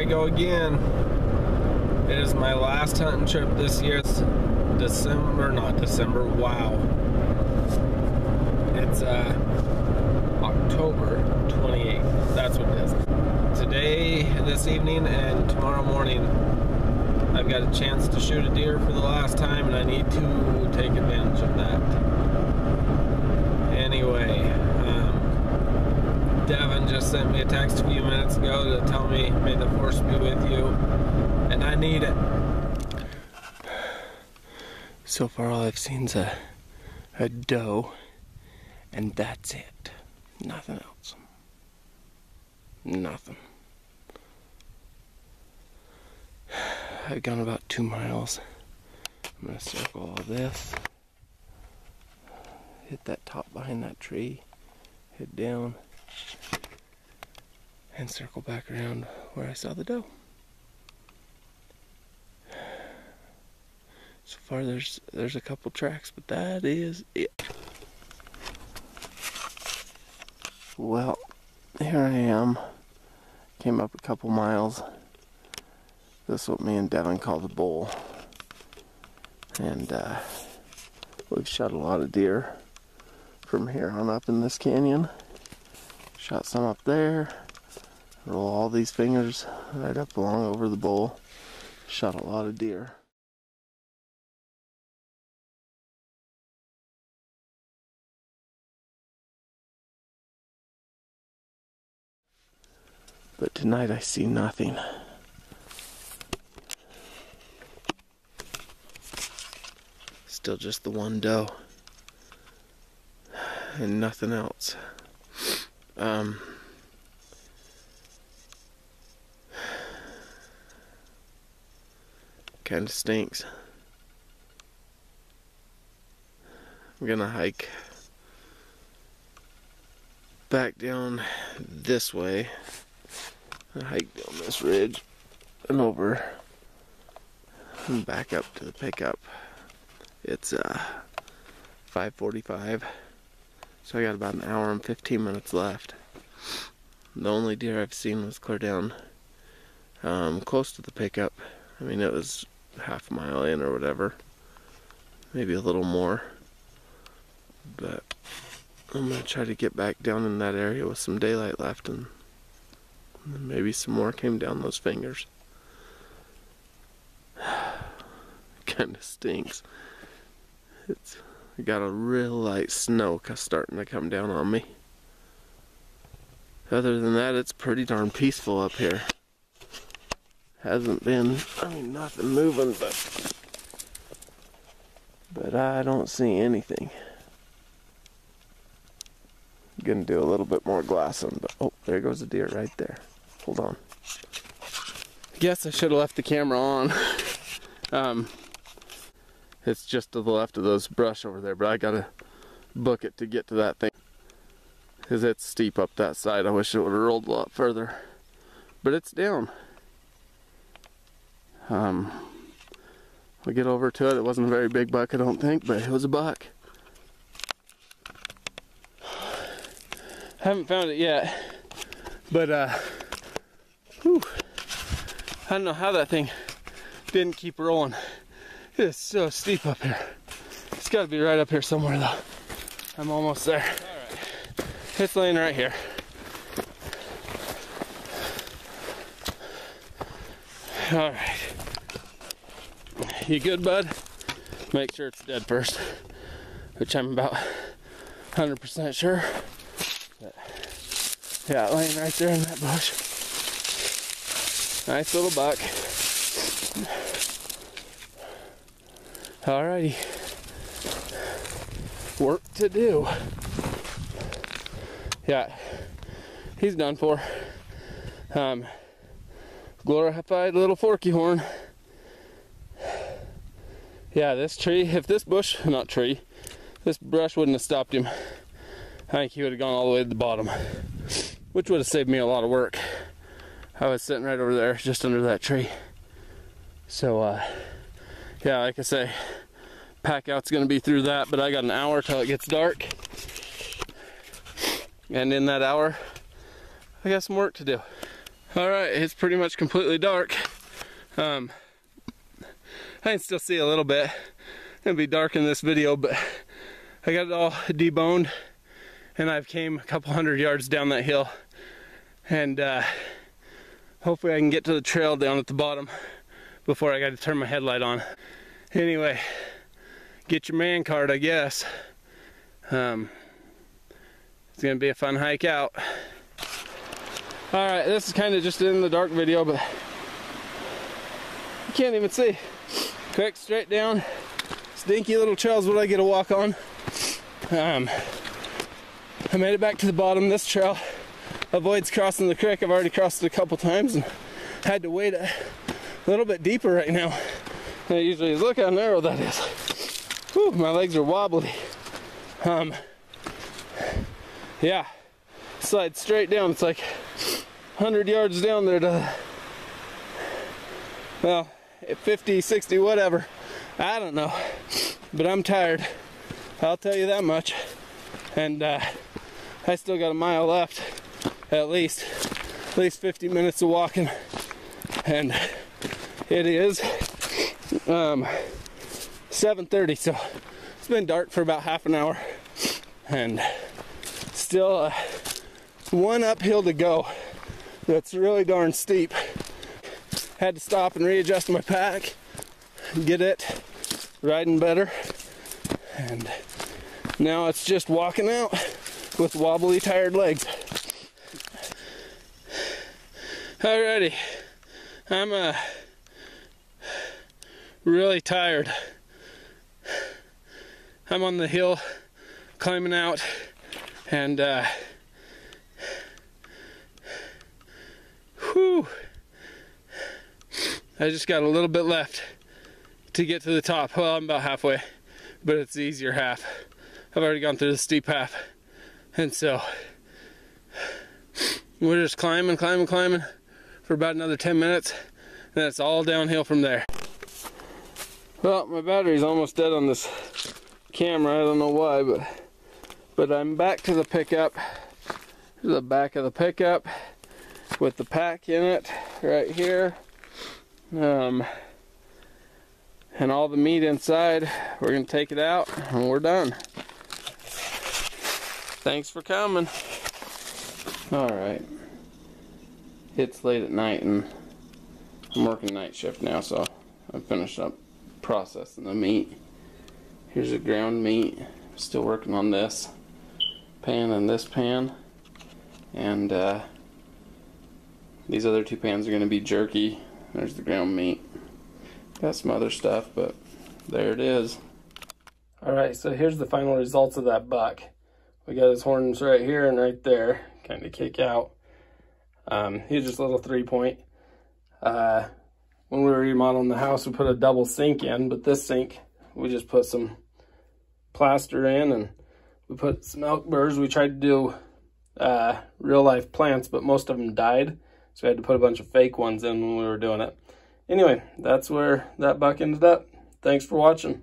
I go again. It is my last hunting trip this year. It's December, not December, wow. It's uh, October 28th. That's what it is. Today, this evening, and tomorrow morning, I've got a chance to shoot a deer for the last time, and I need to take advantage of that. Anyway, just sent me a text a few minutes ago to tell me, may the force be with you, and I need it. So far, all I've seen is a, a doe, and that's it. Nothing else. Nothing. I've gone about two miles. I'm gonna circle all this. Hit that top behind that tree. Head down. And circle back around where I saw the doe. So far there's there's a couple tracks, but that is it. Well, here I am. Came up a couple miles. This is what me and Devin call the bowl. And uh, we've shot a lot of deer from here on up in this canyon. Shot some up there. Roll all these fingers right up along over the bowl. Shot a lot of deer. But tonight I see nothing. Still just the one doe. And nothing else. Um, kind of stinks. I'm gonna hike back down this way. I hike down this ridge and over and back up to the pickup. It's uh 5:45, so I got about an hour and 15 minutes left. The only deer I've seen was clear down um, close to the pickup. I mean, it was half mile in or whatever, maybe a little more. But I'm gonna try to get back down in that area with some daylight left and maybe some more came down those fingers. kind of stinks. It's got a real light snow starting to come down on me. Other than that, it's pretty darn peaceful up here. Hasn't been, I mean, nothing moving, but, but I don't see anything. Gonna do a little bit more glassing, but oh, there goes a deer right there. Hold on. Guess I should have left the camera on. um, it's just to the left of those brush over there, but I gotta book it to get to that thing. Cause it's steep up that side. I wish it would have rolled a lot further. But it's down. Um, we get over to it. It wasn't a very big buck, I don't think, but it was a buck. Haven't found it yet, but uh, whew, I don't know how that thing didn't keep rolling. It's so steep up here. It's got to be right up here somewhere, though. I'm almost there. It's laying right here. All right. You good, bud? Make sure it's dead first, which I'm about 100% sure. But yeah, laying right there in that bush. Nice little buck. Alrighty. Work to do. Yeah, he's done for. Um, glorified little forky horn. Yeah, this tree, if this bush, not tree, this brush wouldn't have stopped him, I think he would have gone all the way to the bottom, which would have saved me a lot of work. I was sitting right over there, just under that tree. So, uh, yeah, like I say, pack out's gonna be through that, but I got an hour till it gets dark. And in that hour, I got some work to do. All right, it's pretty much completely dark. Um, I can still see a little bit. It'll be dark in this video, but I got it all deboned and I've came a couple hundred yards down that hill and uh, hopefully I can get to the trail down at the bottom before I got to turn my headlight on. Anyway, get your man card, I guess. Um, it's gonna be a fun hike out. All right, this is kind of just in the dark video, but you can't even see. Quick, straight down. Stinky little trails what I get to walk on. Um, I made it back to the bottom. This trail avoids crossing the creek. I've already crossed it a couple times and had to wade a little bit deeper right now it usually is. Look how narrow that is. Whew, my legs are wobbly. Um, yeah, slide straight down. It's like 100 yards down there to, well, 50, 60, whatever. I don't know. But I'm tired. I'll tell you that much. And uh, I still got a mile left, at least. At least 50 minutes of walking. And it is um, 7.30, so it's been dark for about half an hour. And still uh, one uphill to go that's really darn steep. Had to stop and readjust my pack, get it riding better. And now it's just walking out with wobbly, tired legs. Alrighty, I'm uh, really tired. I'm on the hill climbing out and uh, whew, I just got a little bit left to get to the top. Well, I'm about halfway, but it's the easier half. I've already gone through the steep half, and so we're just climbing, climbing, climbing for about another 10 minutes, and it's all downhill from there. Well, my battery's almost dead on this camera. I don't know why, but but I'm back to the pickup. The back of the pickup with the pack in it right here. Um, and all the meat inside. We're gonna take it out and we're done. Thanks for coming. All right. It's late at night and I'm working night shift now, so I finished up processing the meat. Here's the ground meat. Still working on this pan and this pan. And uh, these other two pans are going to be jerky. There's the ground meat. Got some other stuff, but there it is. Alright, so here's the final results of that buck. We got his horns right here and right there, kind of kick out. Um, he's just a little three point. Uh, when we were remodeling the house, we put a double sink in, but this sink, we just put some plaster in and we put some elk burrs. We tried to do uh, real life plants, but most of them died. So we had to put a bunch of fake ones in when we were doing it. Anyway, that's where that buck ended up. Thanks for watching.